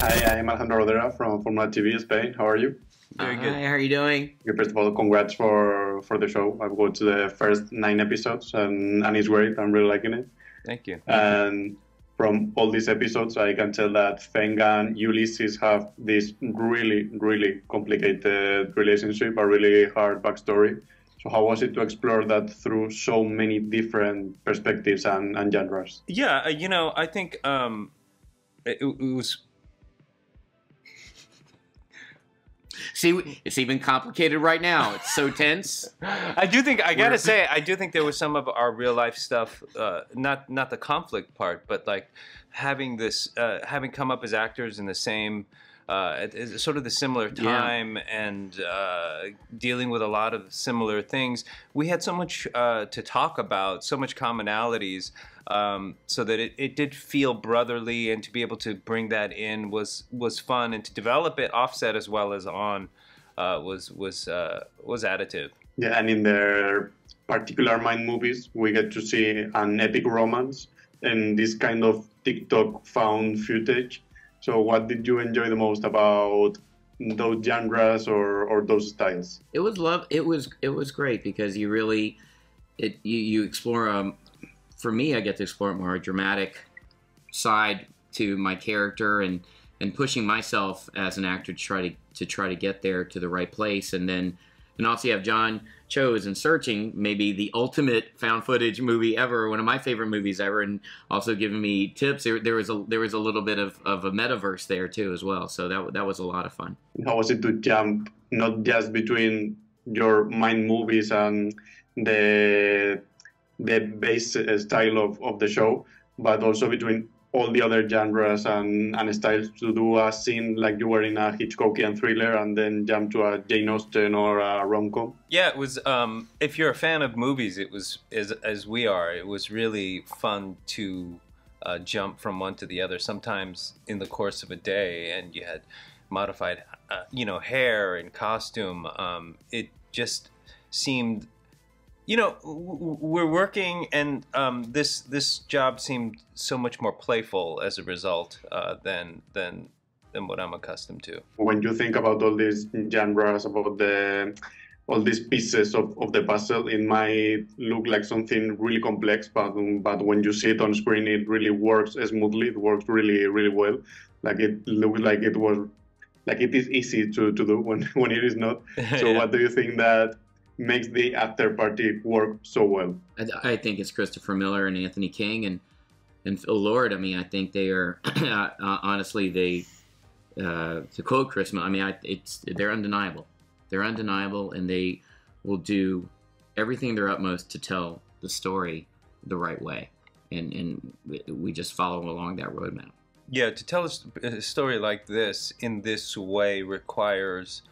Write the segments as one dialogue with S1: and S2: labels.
S1: Hi, I'm Alejandro Rodera from Formula TV Spain. How are you?
S2: Very good.
S3: Hi, how are you doing?
S1: First of all, congrats for for the show. I've watched the first nine episodes and, and it's great. I'm really liking it.
S2: Thank you.
S1: And from all these episodes, I can tell that Feng and Ulysses have this really, really complicated relationship, a really hard backstory. So how was it to explore that through so many different perspectives and, and genres?
S2: Yeah, uh, you know, I think um, it, it was
S3: See, it's even complicated right now. It's so tense.
S2: I do think I gotta say I do think there was some of our real life stuff, uh, not not the conflict part, but like having this, uh, having come up as actors in the same, uh, at, at sort of the similar
S3: Yeah.
S2: time and uh, dealing with a lot of similar things. We had so much uh, to talk about, so much commonalities. Um, so that it, it did feel brotherly, and to be able to bring that in was was fun, and to develop it offset as well as on uh, was was uh, was additive.
S1: Yeah, and in their particular mind movies, we get to see an epic romance and this kind of TikTok found footage. So, what did you enjoy the most about those genres or, or those styles?
S3: It was love. It was it was great because you really, it you, you explore. Um, for me, I get to explore more a dramatic side to my character and and pushing myself as an actor to try to to try to get there to the right place and then and also you have John Cho's and Searching, maybe the ultimate found footage movie ever, one of my favorite movies ever, and also giving me tips. There, there was a there was a little bit of, of a metaverse there too as well, so that that was a lot of fun.
S1: How was it to jump not just between your mind movies and the the base style of, of the show, but also between all the other genres and, and styles to do a scene like you were in a Hitchcockian thriller and then jump to a Jane Austen or a rom-com?
S2: Yeah, it was. Um, if you're a fan of movies, it was as as we are. It was really fun to uh, jump from one to the other. Sometimes in the course of a day, and you had modified, uh, you know, hair and costume. Um, it just seemed. You know, we're working, and um, this this job seemed so much more playful as a result uh, than than than what I'm accustomed to.
S1: When you think about all these genres, about the all these pieces of, of the puzzle, it might look like something really complex, but but when you see it on screen, it really works smoothly. It works really really well. Like it looks like it was like it is easy to, to do when, when it is not. So
S2: Yeah.
S1: what do you think that makes the Afterparty work so well?
S3: I, I think it's Christopher Miller and Anthony King and and Phil Lord. I mean, I think they are uh, honestly they uh, to quote Chris. I mean, I, it's they're undeniable. They're undeniable, and they will do everything their utmost to tell the story the right way, and and we- we just follow along that roadmap.
S2: Yeah, to tell a a story like this in this way requires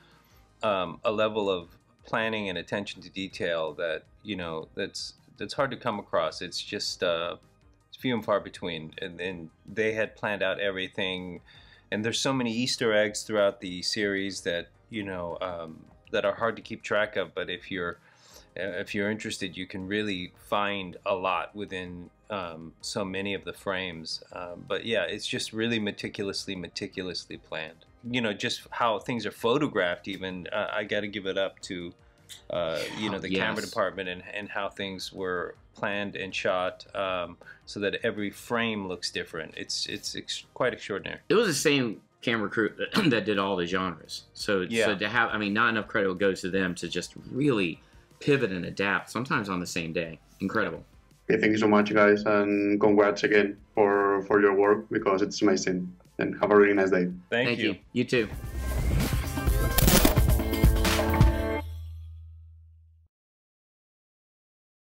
S2: um, a level of planning and attention to detail that you know that's that's hard to come across. It's just uh, it's few and far between, and, and they had planned out everything. And there's so many Easter eggs throughout the series that you know um, that are hard to keep track of. But if you're uh, if you're interested, you can really find a lot within um, so many of the frames. Um, but yeah, it's just really meticulously, meticulously planned. You know, just how things are photographed. Even uh, I got to give it up to uh, you know the camera department and and how things were planned and shot um, so that every frame looks different. It's it's ex- quite extraordinary.
S3: It was the same camera crew that did all the genres. So,
S2: Yeah.
S3: so to have, I mean, not enough credit goes to them to just really pivot and adapt, sometimes on the same day. Incredible.
S1: Okay, thank you so much, guys, and congrats again for for your work because it's amazing. And have a really nice day.
S2: Thank,
S3: Thank
S2: you.
S3: you. You too.